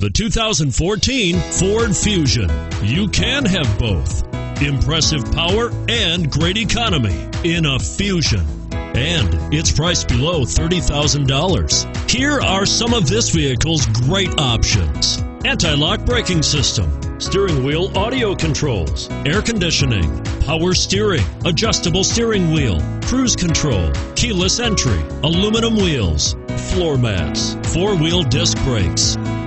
The 2014 Ford Fusion. You can have both. Impressive power and great economy in a Fusion. And it's priced below $30,000. Here are some of this vehicle's great options. Anti-lock braking system, steering wheel audio controls, air conditioning, power steering, adjustable steering wheel, cruise control, keyless entry, aluminum wheels, floor mats, four-wheel disc brakes.